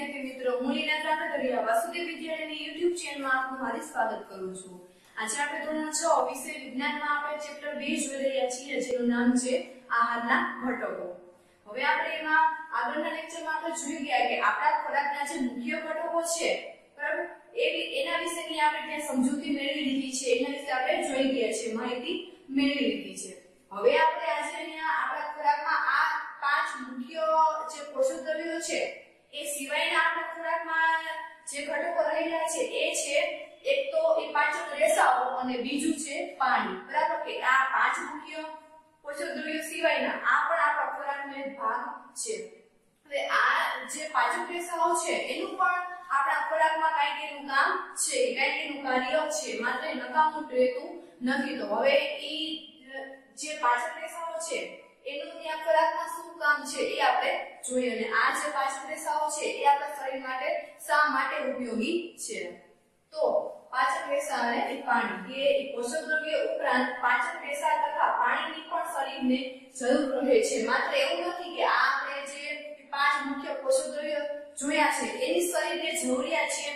વિદ્યાર્થી મિત્રો, હું લીના વાસુદેવ વિદ્યાલયની YouTube ચેનલમાં આપનું હાર્દિક સ્વાગત કરું છું. આજે આપણે ધોરણ 6 વિષય વિજ્ઞાનમાં આપણે ચેપ્ટર 2 જોઈ રહ્યા છીએ, જેનું નામ છે આહારના ઘટકો. હવે આપણે એમાં આગળના લેક્ચરમાં આપણે જોઈ ગયા કે આપણા ખોરાકના જે મુખ્ય ઘટકો છે, બરાબર? એ એના વિશેની આપણે ત્યાં સમજૂતી મેળવી લીધી છે, એના વિશે આપણે જોઈ ગયા છે, માહિતી મેળવી લીધી છે. હવે આપણે આજે અહીંયા આપણા ખોરાકમાં આ પાંચ મુખ્ય જે પોષક દ્રવ્યો છે એ સિવાયના આપણા ખોરાકમાં જે ઘટકો રહેલા છે, એ છે, એક તો એ પાચક રેસાઓ અને બીજું છે પાણી. બરાબર કે આ પાંચ મુખ્ય પોષક દ્રવ્યો સિવાયના આ પણ આપણા ખોરાકનો એક ભાગ છે. હવે આ જે પાચક રેસાઓ છે, એનું પણ આપણા ખોરાકમાં કાંઈક એનું કામ છે કાંઈક એનું કાર્ય છે, માત્ર એ નકામું રહેતું નથી. તો હવે એ જે પાચક રેસાઓ છે, એનું ત્યાં ખોરાકમાં શું કામ છે, એ આપણે જોઈએ અને આ જે પાંચ રેસાઓ છે, એ આપણા શરીર માટે શા માટે ઉપયોગી છે? તો પાચક રેસા અને પાણી, એ પોષક દ્રવ્ય ઉપરાંત પાચક રેસા તથા પાણીની પણ શરીરને જરૂર રહે છે. માત્ર એવું નથી કે આપણે જે પાંચ મુખ્ય પોષક દ્રવ્ય જોયા છે, એની શરીરને જરૂરિયાત છે,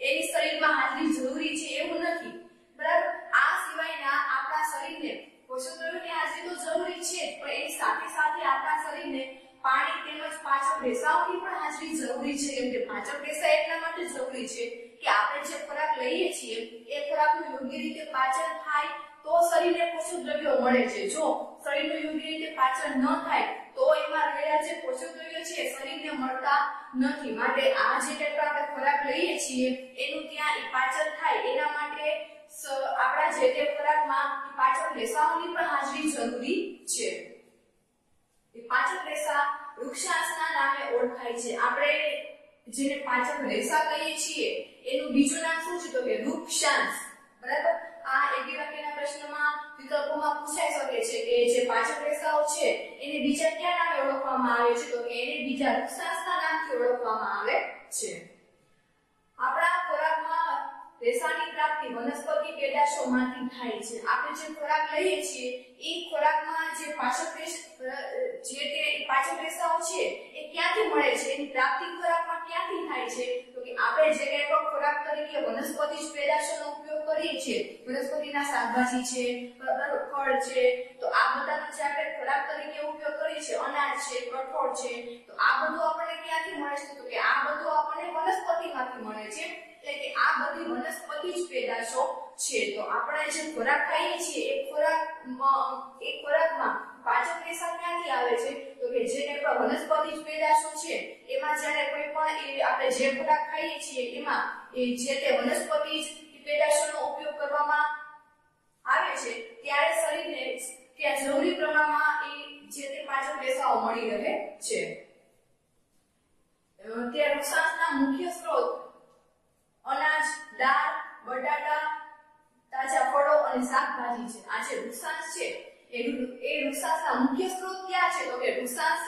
એની શરીરમાં હાજરી જરૂરી છે એવું નથી. બરાબર? આ સિવાયના આપણા શરીરને પોષક દ્રવ્યોની હાજરી તો જરૂરી છે પણ એની સાથે સાથે આપણા શરીરને પાણી તેમજ પાચક રેસાઓની પણ હાજરી જરૂરી છે, કેમ કે પાચન રેસા એટલા માટે જરૂરી છે કે આપણે જે ખોરાક લઈએ છીએ, એ ખોરાકનું યોગ્ય રીતે પાચન થાય તો શરીરને પોષક દ્રવ્યો મળે છે. જો શરીરનું યોગ્ય રીતે પાચન ન થાય તો એમાં રહેલા જે પોષક દ્રવ્યો છે શરીરને મળતા નથી. માટે આ જે કંઈ પણ આપણે ખોરાક લઈએ છીએ, એનું ત્યાં પાચન થાય. એના માટે આપણા જે તે ખોરાકમાં પાચન રેસાઓની પણ હાજરી જરૂરી છે. એ પાચક રેસા વૃક્ષાસના નામે ઓળખાય છે. આપણે જેને પાચક રેસા કહીએ છીએ, એનું બીજું નામ શું છે તો કે વૃક્ષાંશ બરાબર? આ એકી વાક્યના પ્રશ્નમાં વિકલ્પોમાં પૂછાઈ શકે છે કે જે પાચક રેસાઓ છે, એને બીજા કયા નામે ઓળખવામાં આવે છે તો કે એને બીજા વૃક્ષાંશના નામથી ઓળખવામાં આવે છે. આપણા ખોરાકમાં રેસાની પ્રાપ્તિ વનસ્પતિ પેદાશોમાંથી થાય છે. આપણે જે ખોરાક લઈએ છીએ, એ ખોરાકમાં જે પાચક જે તે પાચક રેસાઓ છે, એ ક્યાંથી મળે છે? એની પ્રાપ્તિ ખોરાકમાં ક્યાંથી થાય છે? તો કે આપણે જે કંઈ પણ ખોરાક તરીકે વનસ્પતિ જ પેદાશોનો ઉપયોગ કરીએ છીએ, વનસ્પતિના શાકભાજી છે ફળ છે, તો આ બધાનો જે આપણે ખોરાક તરીકે ઉપયોગ કરીએ છીએ, અનાજ છે, કઠોળ છે, તો આ બધું આપણને ક્યાંથી મળે છે? તો કે આ બધું આપણને વનસ્પતિમાંથી મળે છે. એટલે કે આ બધી વનસ્પતિ જ પેદાશો છે. તો આપણે જે ખોરાક ખાઈએ છીએ, એ ખોરાક એ ખોરાકમાં પાચક રેસા ક્યાંથી આવે છે? જે પણ વનસ્પતિ જ પેદાશો છે, એમાં જ્યારે કોઈ પણ એ આપણે જે ખોરાક ખાઈએ છીએ, એમાં એ જે તે વનસ્પતિ જ પેદાશોનો ઉપયોગ કરવામાં આવે છે, ત્યારે શરીરને ત્યાં જરૂરી પ્રમાણમાં એ જે તે પાચન રેસાઓ મળી રહે છે. ત્યાં વૃક્ષાંશના મુખ્ય સ્ત્રોત અનાજ, દાળ બટાટા તાજા ફળો અને શાકભાજી છે. આ જે વૃક્ષાંશ છે એ એ વૃક્ષાંશના મુખ્ય સ્ત્રોત ક્યાં છે? તો કે વૃક્ષાંશ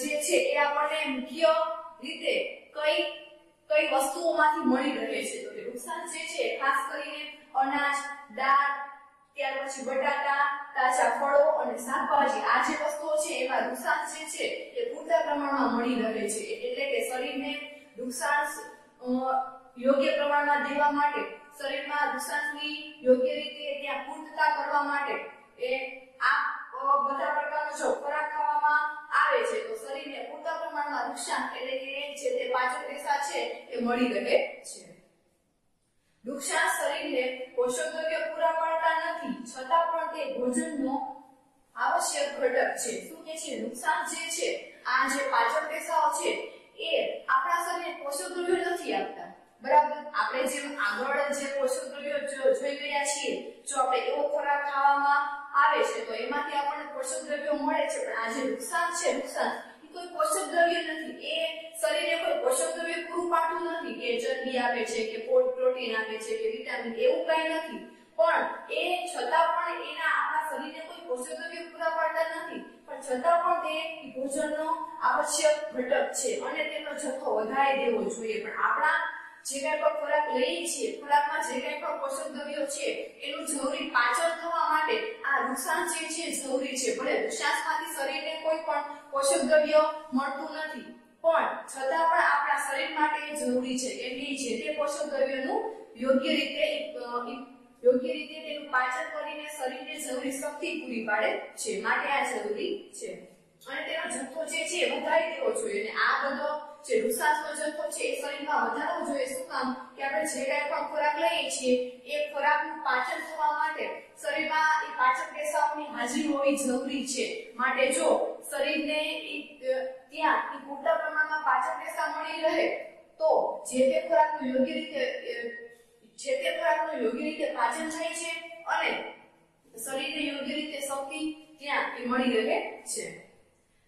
જે છે એ આપણને મુખ્ય રીતે કઈ કઈ વસ્તુઓમાંથી મળી રહે છે. તો કે વૃક્ષાંશ જે છે, ખાસ કરીને અનાજ, દાળ, ત્યાર પછી બટાટા તાજા ફળો અને શાકભાજી, આ જે વસ્તુઓ છે, એમાં વૃક્ષાંશ જે છે એ પૂરતા પ્રમાણમાં મળી રહે છે. એટલે કે શરીરને વૃક્ષાંશ યોગ્ય પ્રમાણમાં દેવા માટે, શરીરમાં વૃક્ષાંશની યોગ્ય રીતે ત્યાં પૂર્તતા કરવા માટે એ આ બધા પ્રકારનો જો ખોરાક ખાવામાં આવે છે, તો શરીરને પૂરતા પ્રમાણમાં નુકસાન એટલે કે જે તે પાચક રેસા છે, એ મળી રહે છે. નુકસાન શરીરને પોષક દ્રવ્ય પૂરા પાડતા નથી, છતાં પણ તે ભોજનનો આવશ્યક ઘટક છે. શું કે છે? નુકસાન જે છે, આ જે પાચક રેસાઓ છે, એ આપણા શરીરને પોષક દ્રવ્યો નથી આપતા. બરાબર? આપણે જેમ આગળ જે પોષક દ્રવ્યો જોઈ ગયા છીએ, જો આપણે એવો ખોરાક ખાવામાં આવે છે, તો એમાંથી આપણને પોષક દ્રવ્યો મળે છે, પણ આ જે નુકસાન છે, નુકસાન, એ કોઈ પોષક દ્રવ્ય નથી. એ શરીરને કોઈ પોષક દ્રવ્ય પૂરું પાડતું નથી કે ચરબી આપે છે, કે પ્રોટીન આપે છે, કે વિટામિન એવું કઈ નથી. પણ એ છતાં પણ એના આપણા શરીરને કોઈ પોષક દ્રવ્ય પૂરા પાડતા નથી. પણ છતાં પણ તે ભોજનનો આવશ્યક ઘટક છે અને તેનો જથ્થો વધારે દેવો જોઈએ. પણ આપણા જે કાંઈ પણ ખોરાક લઈએ છીએ, ખોરાકમાં જે કાંઈ પણ પોષક દ્રવ્યો છે, એનું જરૂરી પાચન થવા વૃક્ષાંશ જે છે જરૂરી છે ભલે વૃક્ષાંશમાંથી શરીરને કોઈ પણ પોષક દ્રવ્ય મળતું નથી પણ છતાં પણ આપણા શરીર માટે જરૂરી છે એટલે છે તે પોષક દ્રવ્યનું યોગ્ય રીતે યોગ્ય રીતે તેનું પાચન કરીને શરીરને જરૂરી શક્તિ પૂરી પાડે છે માટે આ જરૂરી છે અને તેનો જથ્થો જે છે વધારી દેવો જોઈએ. અને આ બધો જે વૃક્ષાંશનો જથ્થો છે એ શરીરમાં વધારવો જોઈએ શું કામ? કે આપણે જે કાંઈ પણ ખોરાક લઈએ છીએ, એ ખોરાકનું પાચન થવા શરીરમાં એ પાચક પેશાબની હાજરી હોવી જરૂરી છે. માટે જો શરીરને ત્યાં પૂરતા પ્રમાણમાં પાચક પેશાબ મળી રહે, તો જે તે ખોરાકનું યોગ્ય રીતે જે તે ખોરાકનું યોગ્ય રીતે પાચન થાય છે અને શરીરને યોગ્ય રીતે શક્તિ ત્યાં એ મળી રહે છે.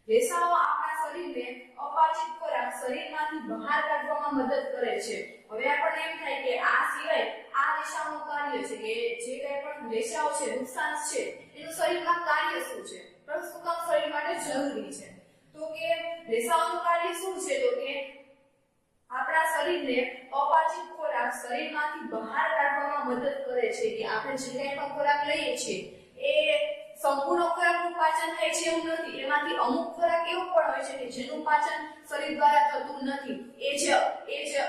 રેસાઓ આપણા શરીરને અપાચિત ખોરાક શરીરમાંથી બહાર કાઢવામાં મદદ કરે છે. હવે આપણને એમ થાય કે આ સિવાય આ રેસાઓનું કાર્ય છે કે જે કંઈ પણ રેસાઓ છે નુકસાન છે એનું શરીરમાં કાર્ય શું છે? બરાબર કામ શરીર માટે જરૂરી છે. તો કે રેસાઓનું કાર્ય શું છે? તો કે આપણા શરીરને અપાચિત ખોરાક શરીરમાંથી બહાર કાઢવામાં મદદ કરે છે કે આપણે જે કંઈ પણ ખોરાક લઈએ છીએ, એ સંપૂર્ણ ખોરાકનું પાચન થાય છે એવું નથી. એમાંથી અમુક ખોરાક એવો પણ હોય છે કે જેનું પાચન શરીર દ્વારા થતું નથી. એ જે એ જે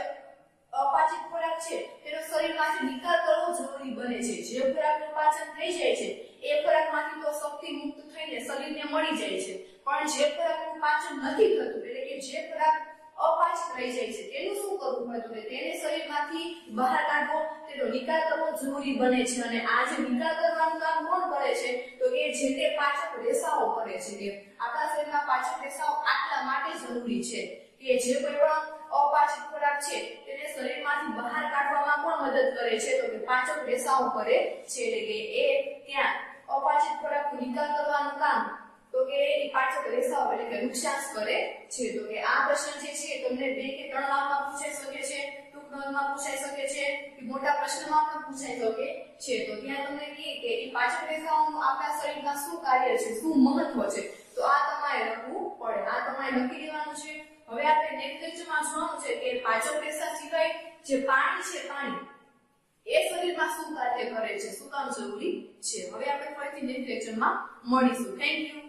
અપાચિત ખોરાક છે તેનો શરીરમાંથી નિકાલ કરવો જરૂરી બને છે જે ખોરાકનું પાચન થઈ જાય છે એ ખોરાકમાંથી તો શક્તિ મુક્ત થઈને શરીરને મળી જાય છે પણ જે ખોરાકનું પાચન નથી થતું એટલે કે જે ખોરાક અપાચિત રહી જાય છે. તેનું શું કરવું હોય તો તેને શરીરમાંથી બહાર કાઢવો, તેનો નિકાલ કરવો જરૂરી બને છે. અને આ જે નિકાલ કરવાનું કામ કોણ કરે છે? તો એ જે તે પાચક રેસાઓ કરે છે કે આપણા શરીરમાં પાચક રેસાઓ આટલા માટે જરૂરી છે કે જે કોઈ પણ અપાચિત ખોરાક છે તેને શરીરમાંથી બહાર કાઢવામાં કોણ મદદ કરે છે? તો કે પાચક રેસાઓ કરે છે. એટલે કે એ ત્યાં અપાચિત ખોરાકનો નિકાલ કરવાનું કામ તો કે એ પાછળ રેસાઓ એટલે કે નુકસાન કરે છે. તો કે આ પ્રશ્ન જે છે તમને બે કે ત્રણ માર્કમાં પૂછાઈ શકે છે, ટૂંક નોંધમાં પૂછાઈ શકે છે, કે મોટા પ્રશ્નમાં પણ પૂછાઈ શકે છે. તો ત્યાં તમને કહે કે એ પાછળ રેસાઓનું આપણા શરીરમાં શું કાર્ય છે, શું મહત્વ છે? તો આ તમારે લખવું પડે. આ તમારે લખી દેવાનું છે. હવે આપણે નેક્સ્ટ લેક્ચરમાં જોવાનું છે કે પાચક રેસા સિવાય જે પાણી છે પાણી, એ શરીરમાં શું કાર્ય કરે છે, શું કામ જરૂરી છે? હવે આપણે ફરીથી નેક્સ્ટ લેક્ચરમાં મળીશું. Thank you